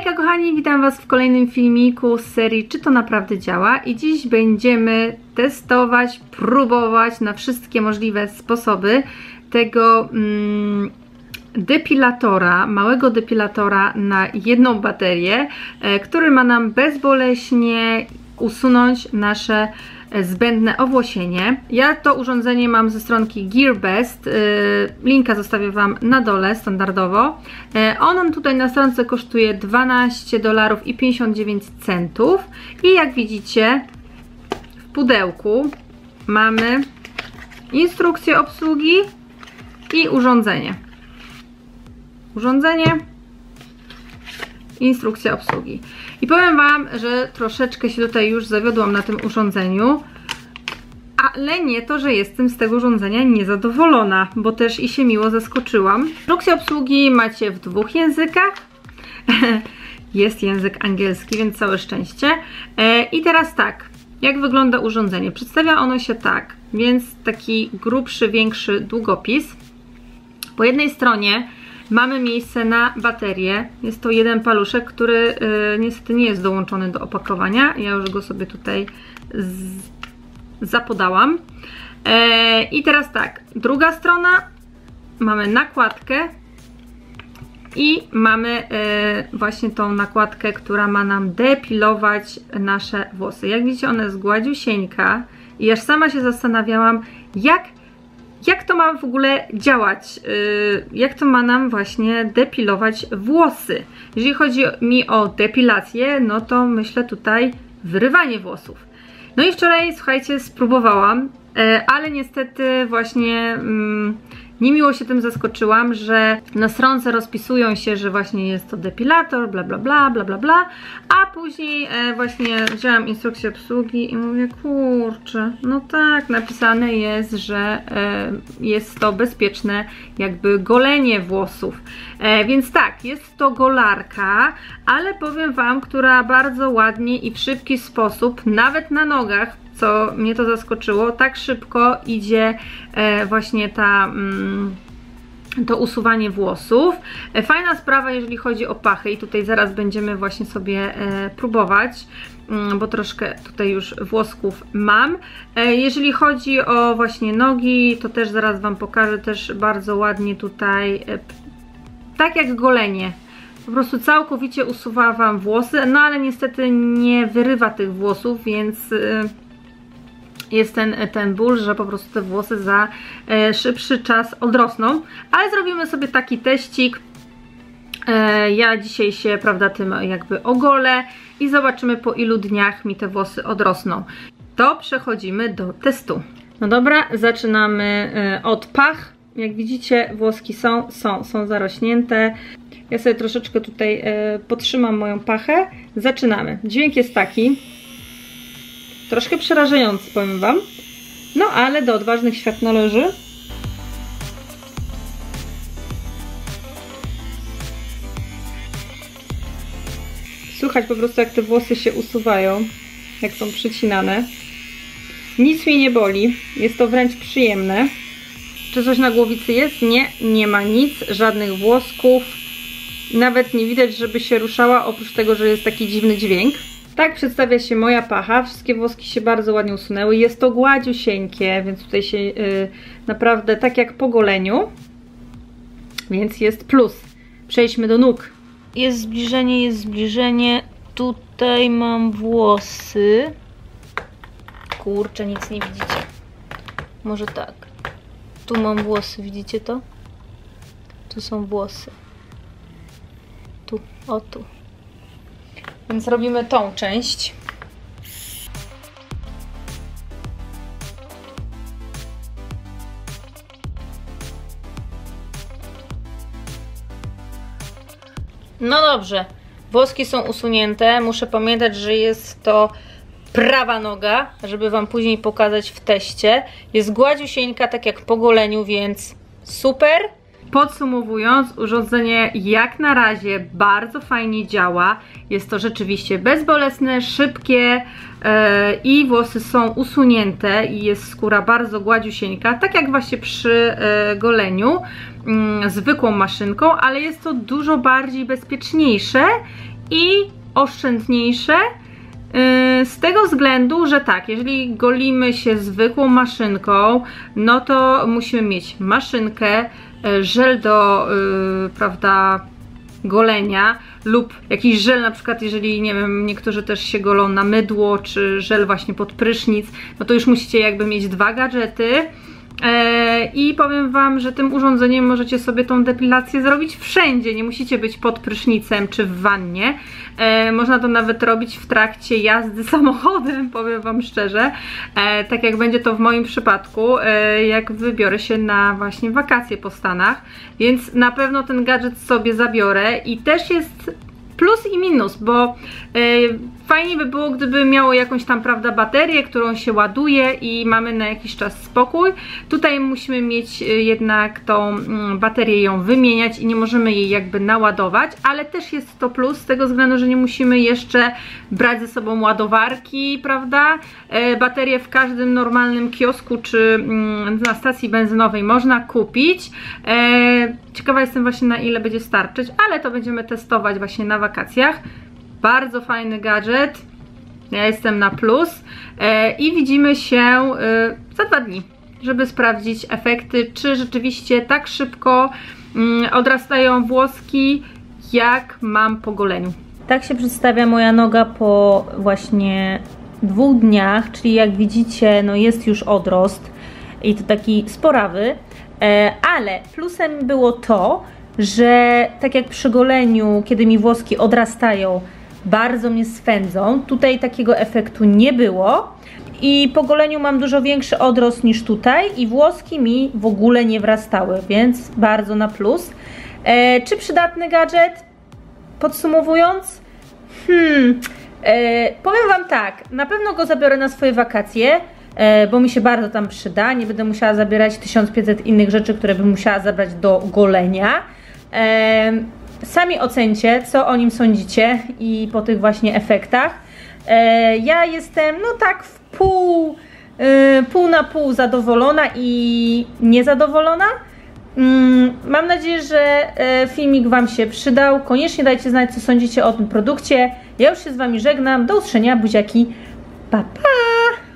Hejka kochani, witam Was w kolejnym filmiku z serii Czy to naprawdę działa? I dziś będziemy testować, próbować na wszystkie możliwe sposoby tego mm, depilatora, małego depilatora na jedną baterię, e, który ma nam bezboleśnie usunąć nasze zbędne owłosienie. Ja to urządzenie mam ze stronki GearBest, y, linka zostawię Wam na dole standardowo. Y, on tutaj na stronce kosztuje 12 dolarów i 59 centów i jak widzicie w pudełku mamy instrukcję obsługi i urządzenie. Urządzenie, instrukcja obsługi. I powiem Wam, że troszeczkę się tutaj już zawiodłam na tym urządzeniu, ale nie to, że jestem z tego urządzenia niezadowolona, bo też i się miło zaskoczyłam. Instrukcję obsługi macie w dwóch językach. Jest język angielski, więc całe szczęście. E, I teraz tak, jak wygląda urządzenie? Przedstawia ono się tak, więc taki grubszy, większy długopis. Po jednej stronie Mamy miejsce na baterię. Jest to jeden paluszek, który y, niestety nie jest dołączony do opakowania. Ja już go sobie tutaj zapodałam. E, I teraz tak, druga strona. Mamy nakładkę i mamy e, właśnie tą nakładkę, która ma nam depilować nasze włosy. Jak widzicie, ona jest gładziusieńka i aż sama się zastanawiałam, jak jak to ma w ogóle działać, y, jak to ma nam właśnie depilować włosy. Jeżeli chodzi mi o depilację, no to myślę tutaj wyrywanie włosów. No i wczoraj, słuchajcie, spróbowałam, y, ale niestety właśnie mm, Niemiło się tym zaskoczyłam, że na stronce rozpisują się, że właśnie jest to depilator, bla bla bla, bla bla bla, a później e, właśnie wzięłam instrukcję obsługi i mówię, kurczę, no tak, napisane jest, że e, jest to bezpieczne jakby golenie włosów. E, więc tak, jest to golarka, ale powiem Wam, która bardzo ładnie i w szybki sposób, nawet na nogach, co mnie to zaskoczyło, tak szybko idzie e, właśnie ta... Mm, to usuwanie włosów. E, fajna sprawa, jeżeli chodzi o pachy i tutaj zaraz będziemy właśnie sobie e, próbować, mm, bo troszkę tutaj już włosków mam. Jeżeli chodzi o właśnie nogi, to też zaraz Wam pokażę, też bardzo ładnie tutaj, tak jak golenie, po prostu całkowicie usuwa Wam włosy, no ale niestety nie wyrywa tych włosów, więc jest ten, ten ból, że po prostu te włosy za e, szybszy czas odrosną. Ale zrobimy sobie taki teścik. E, ja dzisiaj się, prawda, tym jakby ogolę i zobaczymy po ilu dniach mi te włosy odrosną. To przechodzimy do testu. No dobra, zaczynamy e, od pach. Jak widzicie, włoski są, są, są zarośnięte. Ja sobie troszeczkę tutaj podtrzymam moją pachę. Zaczynamy. Dźwięk jest taki. Troszkę przerażający, powiem Wam. No ale do odważnych świat należy. Słychać po prostu jak te włosy się usuwają, jak są przycinane. Nic mi nie boli, jest to wręcz przyjemne. Czy coś na głowicy jest? Nie, nie ma nic, żadnych włosków. Nawet nie widać, żeby się ruszała, oprócz tego, że jest taki dziwny dźwięk. Tak przedstawia się moja pacha. Wszystkie włoski się bardzo ładnie usunęły. Jest to gładziusieńkie, więc tutaj się yy, naprawdę tak jak po goleniu. Więc jest plus. Przejdźmy do nóg. Jest zbliżenie, jest zbliżenie. Tutaj mam włosy. Kurczę, nic nie widzicie. Może tak. Tu mam włosy, widzicie to? Tu są włosy. Tu, o tu. Więc robimy tą część. No dobrze, włoski są usunięte. Muszę pamiętać, że jest to prawa noga, żeby Wam później pokazać w teście. Jest gładziusieńka, tak jak po goleniu, więc super. Podsumowując, urządzenie jak na razie bardzo fajnie działa. Jest to rzeczywiście bezbolesne, szybkie yy, i włosy są usunięte i jest skóra bardzo gładziusieńka, tak jak właśnie przy yy, goleniu yy, zwykłą maszynką, ale jest to dużo bardziej bezpieczniejsze i oszczędniejsze z tego względu, że tak, jeżeli golimy się zwykłą maszynką, no to musimy mieć maszynkę, yy, żel do, yy, prawda, golenia lub jakiś żel na przykład, jeżeli nie wiem, niektórzy też się golą na mydło, czy żel właśnie pod prysznic, no to już musicie jakby mieć dwa gadżety, E, I powiem Wam, że tym urządzeniem możecie sobie tą depilację zrobić wszędzie. Nie musicie być pod prysznicem czy w wannie. E, można to nawet robić w trakcie jazdy samochodem, powiem Wam szczerze. E, tak jak będzie to w moim przypadku, jak wybiorę się na właśnie wakacje po Stanach. Więc na pewno ten gadżet sobie zabiorę i też jest plus i minus, bo Fajnie by było, gdyby miało jakąś tam, prawda, baterię, którą się ładuje i mamy na jakiś czas spokój. Tutaj musimy mieć y, jednak tą mm, baterię ją wymieniać i nie możemy jej jakby naładować, ale też jest to plus z tego względu, że nie musimy jeszcze brać ze sobą ładowarki, prawda? E, baterie w każdym normalnym kiosku czy mm, na stacji benzynowej można kupić. Ciekawa jestem właśnie na ile będzie starczyć, ale to będziemy testować właśnie na wakacjach. Bardzo fajny gadżet. Ja jestem na plus. E, I widzimy się e, za dwa dni, żeby sprawdzić efekty, czy rzeczywiście tak szybko mm, odrastają włoski, jak mam po goleniu. Tak się przedstawia moja noga po właśnie dwóch dniach, czyli jak widzicie, no jest już odrost i to taki sporawy, ale plusem było to, że tak jak przy goleniu, kiedy mi włoski odrastają, bardzo mnie swędzą. Tutaj takiego efektu nie było. I po goleniu mam dużo większy odrost niż tutaj i włoski mi w ogóle nie wrastały, więc bardzo na plus. E, czy przydatny gadżet? Podsumowując, hmm, e, powiem Wam tak, na pewno go zabiorę na swoje wakacje, e, bo mi się bardzo tam przyda. Nie będę musiała zabierać 1500 innych rzeczy, które bym musiała zabrać do golenia. E, Sami ocencie, co o nim sądzicie i po tych właśnie efektach. E, ja jestem no tak w pół, e, pół na pół zadowolona i niezadowolona. Mm, mam nadzieję, że e, filmik Wam się przydał. Koniecznie dajcie znać, co sądzicie o tym produkcie. Ja już się z Wami żegnam. Do usłyszenia, buziaki. Pa, pa!